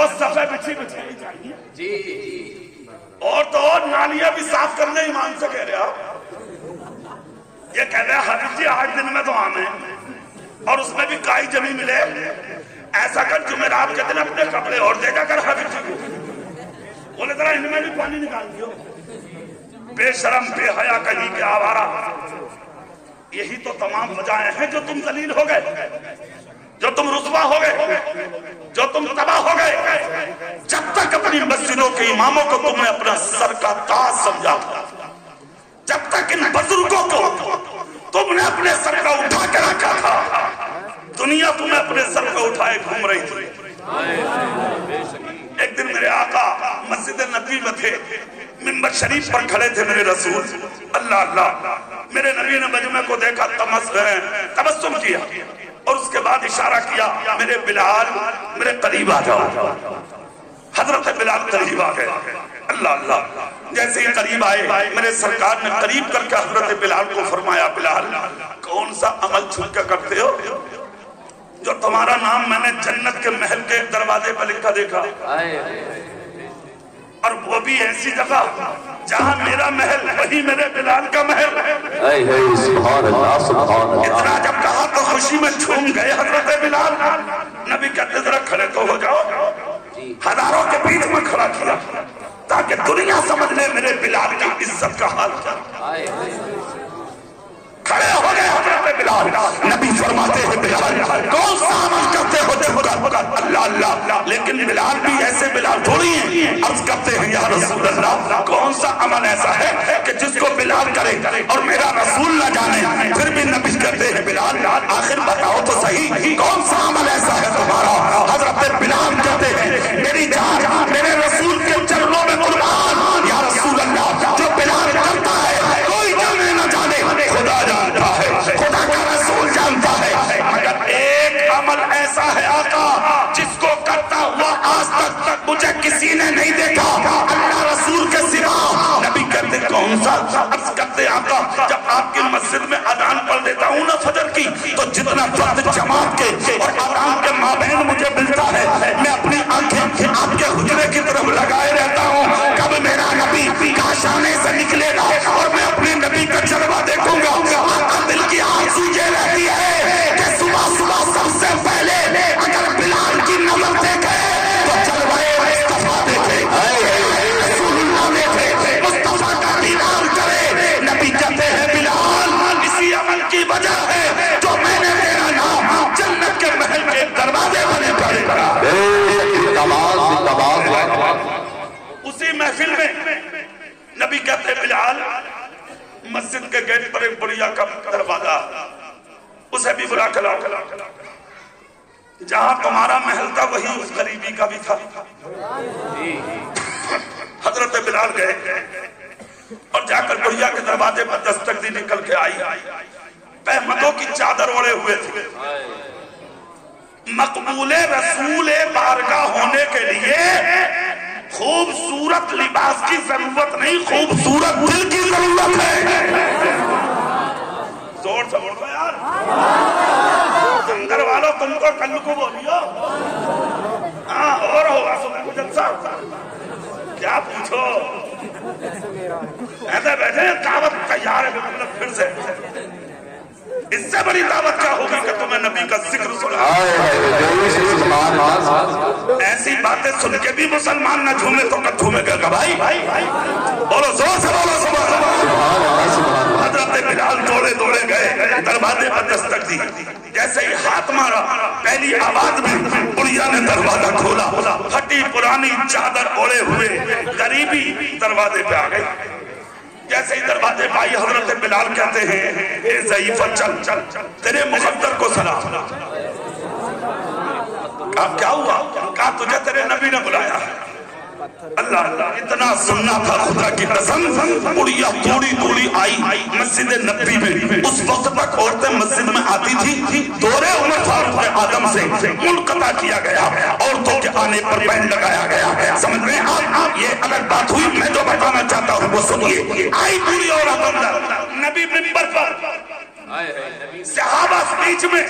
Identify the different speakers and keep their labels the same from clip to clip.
Speaker 1: کو صفحے بچھی بچھانی چاہیے
Speaker 2: جی۔
Speaker 1: اور تو اور نالیاں بھی صاف کرنے ایمان سے کہہ رہے آپ۔ یہ کہہ رہے ہیں حبیب جی آٹھ دن میں تو آنے اور اس میں بھی کائی جمی ملے۔ ایسا کر جمعرات کے دن اپنے کپڑے اور دے جا کر حبیب جی کو بولے ذرا ان میں بھی پانی نکال دیو۔ بے شرم بے حیا کہیں کہ آوارہ۔ یہی تو تمام وجہیں ہیں جو تم ذلیل ہو گئے۔ جو تم رسوا ہو گئے جو تم تباہ ہو گئے جب تک اپنی مسجدوں کے اماموں کو تم نے اپنا سر کا تاز سمجھا، جب تک ان بزرگوں کو تم نے اپنے سر کا اٹھا کر رکھا تھا، دنیا تمہیں اپنے سر کا اٹھائے گھوم رہی تھی۔ ایک دن میرے آقا مسجد نبی میں تھے ممبر شریف پر کھڑے تھے میرے رسول۔ اللہ اللہ، میرے نبی نے مجمع کو دیکھا تبسم کیا۔ اور اس کے بعد اشارہ کیا میرے بلال میرے قریب آ جاؤ حضرت بلال قریب آ گئے۔ اللہ اللہ۔ جیسے یہ قریب آئے میرے سرکار نے قریب کر کے حضرت بلال کو فرمایا بلال کون سا عمل چھپ کے کرتے ہو؟ جو تمہارا نام میں نے جنت کے محل کے دروازے پر لکھا دیکھا۔ اور وہ بھی ایسی جگہ جہاں میرا محل وہی میرے بلال کا محل۔ ہے اتنا جب کہا تو گئے حضرت بلال۔ نبی کہتے ذرا کھڑے تو ہو جاؤ۔ ہزاروں کے بیچ میں کھڑا کیا تاکہ دنیا سمجھ لے میرے بلال کی عزت کا حال کیا۔ کھڑے ہو گئے حضرت بلال۔ نبی فرماتے ہیں بلال، کون سا عمل کر ہوگا اللہ اللہ۔ لیکن بلال بھی ایسے بلال تھوڑی ہیں۔ عرض کرتے ہیں، یا رسول اللہ، کون سا عمل ایسا ہے کہ جس کو بلال کرے اور میرا رسول نہ جانے؟ پھر بھی نبی کرتے ہیں بلال آخر بتاؤ تو صحیح، کون سا عمل ایسا ہے تمہارا؟ حضرت بلال کا کا عرض کرتے آقا جب آپ کی مسجد میں ادان پڑھ دیتا ہوں نا فجر کی، تو جتنا فرد جماعت کے اور ادان کے مابین مجھے ملتا ہے، میں اپنی آنکھیں آپ کے حجرے کی طرف لگائے رہتا ہوں۔ کب میرا نبی فلمیں نبی کہتے ہیں بلعال مسجد کے گیٹ پر ایک بریا کا دروازہ، اسے بھی برا کلا جہاں تمہارا محل تھا، وہی اس غریبی کا بھی تھا۔ حضرت بلال گئے اور جا کر بڑھیا کے دروازے پر دستک دی نکل کے آئی۔ پہمتوں کی چادر اڑے ہوئے تھے۔ مقبول رسول بارگاہ ہونے کے لیے خوبصورت لباس کی ضرورت نہیں، خوبصورت دل کی ضرورت ہے۔ زور سے بڑھو یار۔ سنگر والو، تم کو کل کو بولیو ہاں اور ہوگا سنے کو جلسہ۔ کیا پوچھو؟ ایسے بیٹھے کعبت تیار ہے مطلب پھر سے۔ اس سے بڑی دعوت کیا ہوگی کہ تمہیں نبی کا ذکر سنا؟ ایسی باتیں سن کے بھی مسلمان نہ جھومے تو کب جھومے گئے گا بھائی؟ بولو زور سے بولو سبحان حضرت بلال دوڑے دوڑے گئے دروازے پر دستک دی۔ جیسے ہی ہاتھ مارا پہلی آواز میں بڑیا نے دروازہ کھولا۔ ہٹی پرانی چادر اوڑے ہوئے غریبی دروازے پہ آ گئی۔ جیسے ہی دروازے بھائی حضرت بلال کہتے ہیں، اے ضعیفہ چل چل، تیرے مقدر کو سلام۔ کہا کیا ہوا؟ کہا، تجھے تیرے نبی نے بلایا ہے۔ اللہ اللہ اتنا سننا تھا خدا کی قسم اڑیا توڑی توڑی آئی مسجد نبی میں۔ اس وقت تک عورتیں مسجد میں آتی تھی دورے عمر فاروق آدم سے منقطع کیا گیا۔ عورتوں کے آنے پر بین لگایا گیا۔ سمجھ رہے ہیں آپ یہ اگر بات ہوئی، میں جو بتانا چاہتا ہوں، وہ سنیے۔ آئی پوری عورت اندر۔ نبی ممبر پر۔ صحابہ سپیچ میں،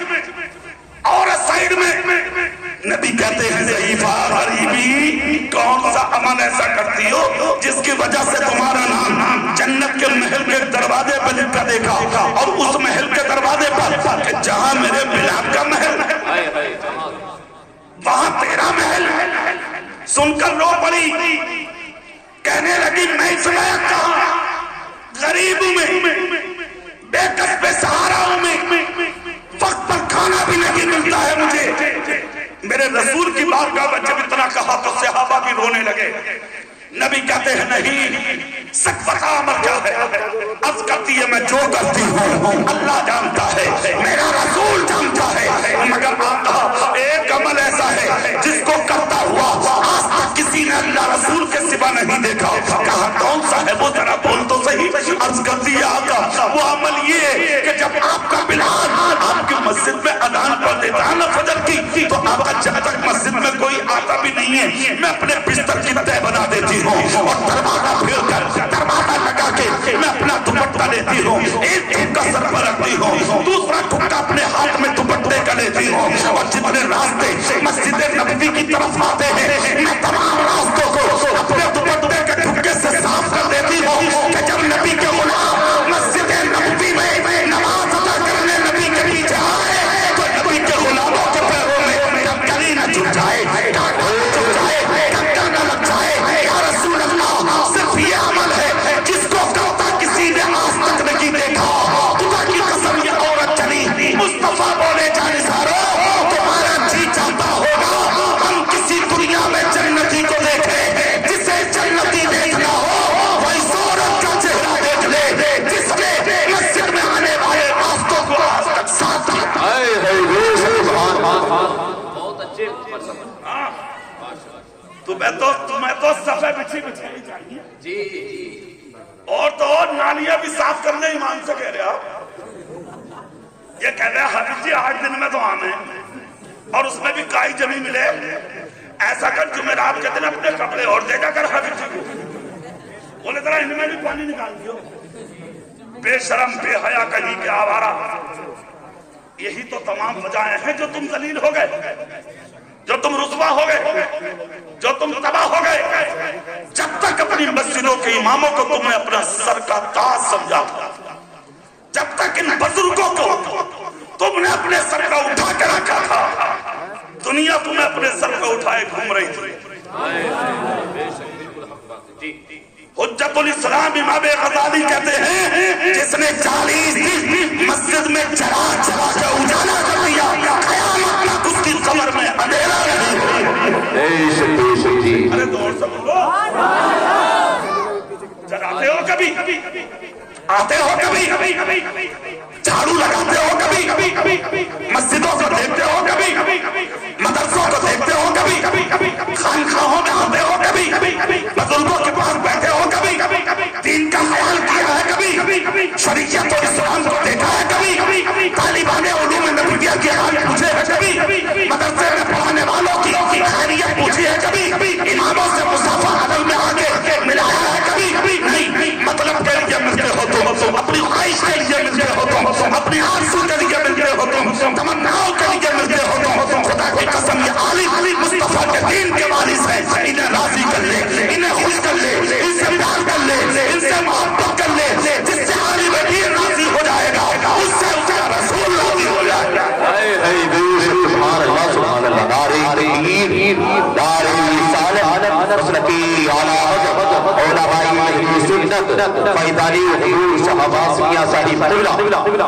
Speaker 1: عورت سائیڈ میں۔ نبی کہتے ہیں ضعیفہ غریبی کون سا عمل ایسا کرتی ہو جس کی وجہ سے تمہارا نام جنت کے محل کے دروازے پر لکھا دیکھا اور اس محل کے دروازے پر کہ جہاں میرے بلاب کا محل وہاں تیرا محل سن کر رو پڑی۔ کہنے لگی، میں اس لائق کہاں غریب ہوں میں۔ بے قصبے سہارا ہوں میں۔ وقت پر میرے رسول کی بارگاہ میں جب اتنا کہا تو صحابہ بھی رونے لگے۔ نبی کہتے ہیں، نہیں سک بتا عمل کیا ہے؟ عرض کرتی ہے، میں جو کرتی ہوں، اللہ جانتا ہے، میرا رسول جانتا ہے۔ مگر آتا ایک اب تو جب تک مسجد میں کوئی آتا بھی نہیں ہے، میں اپنے بستر کی تہ بنا دیتی ہوں اور دروازہ پھیر کر دروازہ لگا کے میں اپنا دوپٹہ لیتی ہوں، ایک ٹھکا سر پر رکھتی ہوں، دوسرا ٹھکا اپنے ہاتھ میں دوپٹے کا لیتی ہوں اور جتنے راستے مسجد نبوی کی طرف آتے ہیں، میں تمام راستے تو میں تو میں تو صفحے بچھی بچھائی چاہیے
Speaker 2: جی جی۔
Speaker 1: اور تو اور نالیاں بھی صاف کرنے ایمان سے کہہ رہے آپ۔ یہ کہہ رہے حبیب جی آٹھ دن میں تو آنے اور اس میں بھی کائی جمی ملے۔ ایسا کر جمعرات کے دن اپنے کپڑے اور دے جا کر حبیب جی کو۔ بولے ذرا ان میں بھی پانی نکال دیو۔ بے شرم بے حیا کہیں کے آوارا یہی تو تمام وجہیں ہیں جو تم ذلیل ہو گئے۔ جو تم رسوا ہو گئے جو تم تباہ ہو گئے جب تک اپنی مسجدوں کے اماموں کو تم نے اپنا سر کا تاج سمجھا جب تک ان بزرگوں کو تم نے اپنے سر کا اٹھا کے رکھا تھا دنیا تمہیں اپنے سر کا اٹھائے گھوم رہی تھی۔
Speaker 2: جی۔
Speaker 1: حجت الاسلام امام غزالی کہتے ہیں جس نے چالیس مسجد میں چلا چلا کے اجالا کر دیا۔ قبر میں اندھیرا ارے دور سے جگاتے ہو کبھی؟ آتے ہو کبھی؟ جھاڑو لگاتے ہو کبھی؟ مسجدوں کو دیکھتے ہو کبھی؟ مدرسوں کو دیکھتے ہو کبھی؟ خانخواہوں میں آتے ہو کبھی؟
Speaker 3: فإداري حضور صحابہ سنیا ساری قبلہ